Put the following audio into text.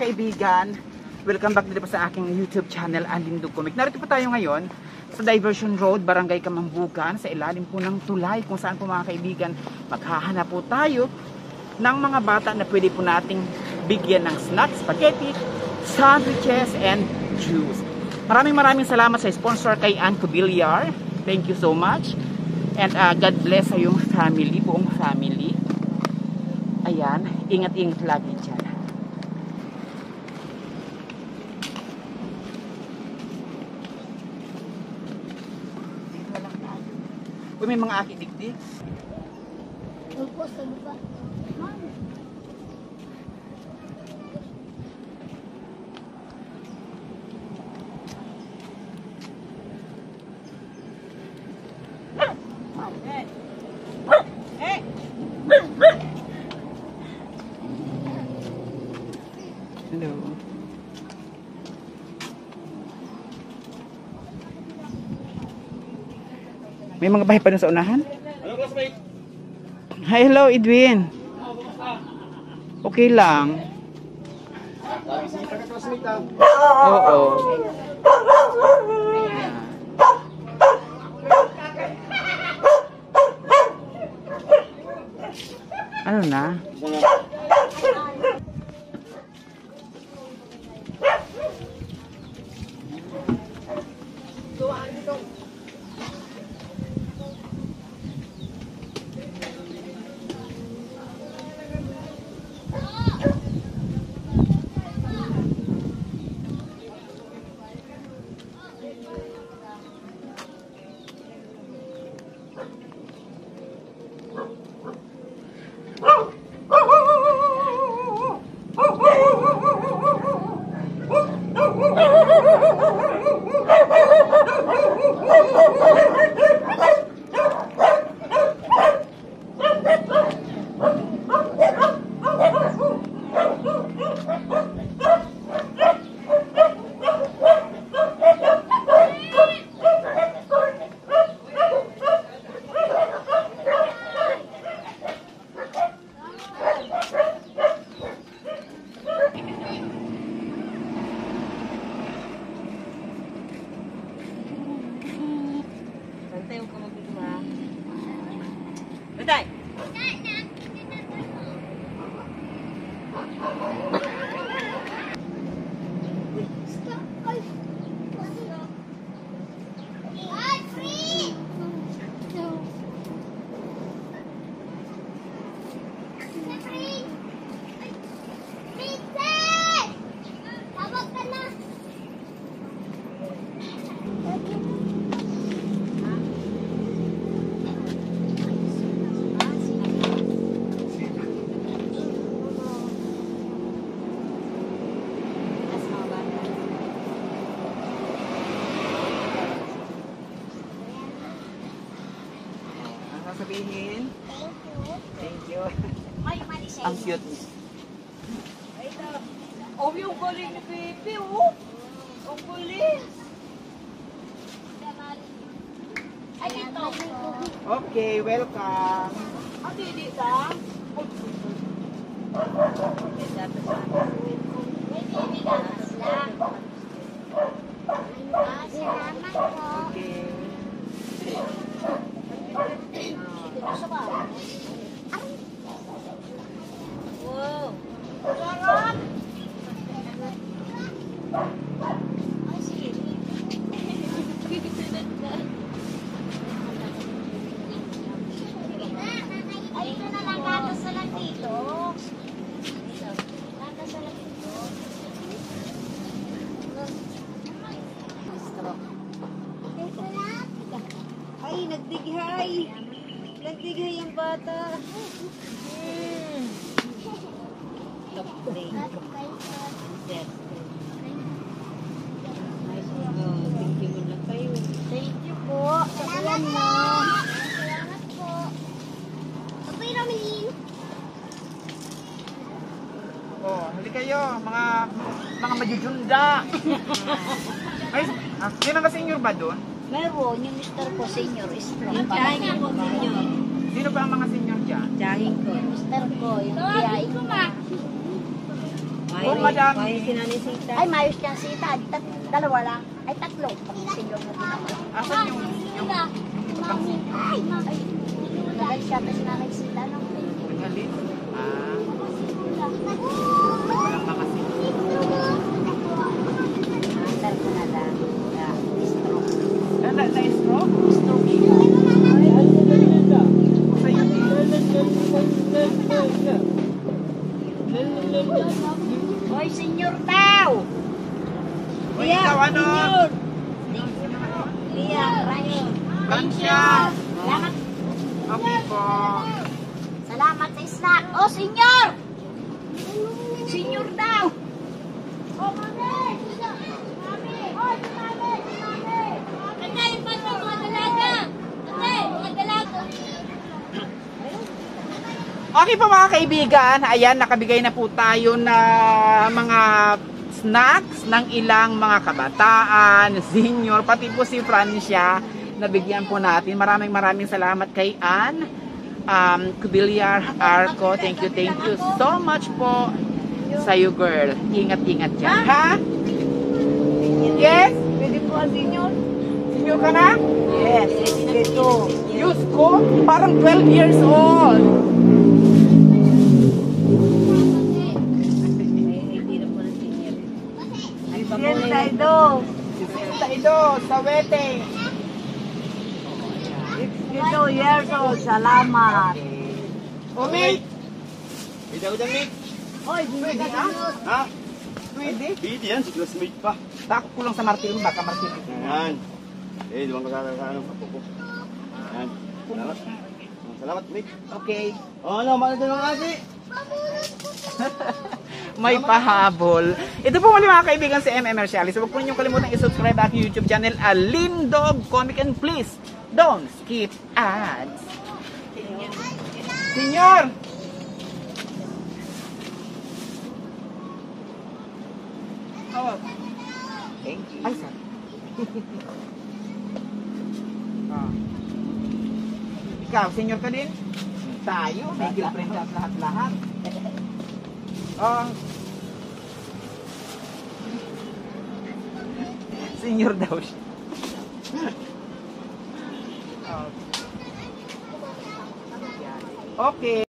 Kaibigan! Welcome back dito sa aking YouTube channel, Anding Comic. Narito po tayo ngayon sa Diversion Road, Barangay Kamambukan, sa ilalim po ng tulay kung saan po mga kaibigan maghahanap po tayo ng mga bata na pwede po nating bigyan ng snacks, spaghetti, sandwiches, and juice. Maraming maraming salamat sa sponsor kay Ann Cubillar. Thank you so much. And uh, God bless sa iyong family, buong family. Ayan, ingat-ingat lagi dyan. Dito lang tayo. Uy, may mga aki-dikdik. Opo, sa baba. Ma'am. Hello. May mga bahay pa dun sa unahan? Hello, classmate. Hi, hello, Edwin. Okay lang. Dami si Ipag classmate ah. Oo. Ano na? Ano sasabihin? Thank you. Ang cute. Oh, yung galing ni Pepe, oh! Ang galing! Ay, ito. Okay, welcome. Ang didi ka? Ah, salamat po. Okay. Dito sa baba. Wow! Sarap! Ay, sige. Ay, ito na lang gatas na lang dito. Gatas na lang dito. Ito lang. Ay, nagdighay! Nagdighay ang bata. Hmm. Top three. Yes. Oh, thank you mo lang kayo. Thank you po. Salamat po. Salamat po. Apoy Romelin. Oh, hali kayo, mga mga majujunda. Ay, ah, ka senior ba doon? Meron, yung Mr. ko senior is ko ninyo. Sino ba ang mga senior Tsahin ko. Mr. ko, yung tiyain ko. Mayroon madam. Ay, mayos kang sita. Tat dalawa lang. Ay, tatlo. Sinyo na. Asan yung... yung Mami. Ay, mami. Nagalit siya pa si nanay sita. No? Naghalit? Ah, O ikaw, ano? Lia, Ryan. Francia. Salamat. Okay po. Salamat sa snack. Oh, senyor! Senyor daw! Oh, mami! Mami! Oh, mami! Mami! Kakain pa ito, mga dalaga! Ate, mga dalaga! Okay po mga kaibigan, ayan nakabigay na po tayo na mga snacks ng ilang mga kabataan, senior, pati po si Francia, nabigyan po natin. Maraming maraming salamat kay Ann, um, Kubilyar, Arco, thank you, thank you so much po sa you girl. Ingat-ingat dyan, ha? Yes? Pwede po ang senior? Senior ka na? Yes, ito. Diyos ko, parang 12 years old. 62 Sawete. 62 years old. Salamat. Oh, Umit. Bidaw na meat. Hoy, pwede ka? Ha? Pwede? Pwede yan, sigla sa meat pa. Takot ko lang sa martil mo, baka martil ko. Ayan. Eh, duwang kakakano pa po. Ayan. Salamat. Salamat, meat. Okay. Oh, no, maganda ng kasi. May pahabol. Ito po muli mga kaibigan si MM Marcialis. Huwag po ninyong kalimutan i-subscribe aking YouTube channel, Alindog Comic and please, don't skip ads. Senyor! Oh. Thank. Ay, sorry. Ah. Ikaw, senyor ka din? Tayo, may girlfriend at lahat-lahat. Oh. Senior daw siya. Okay.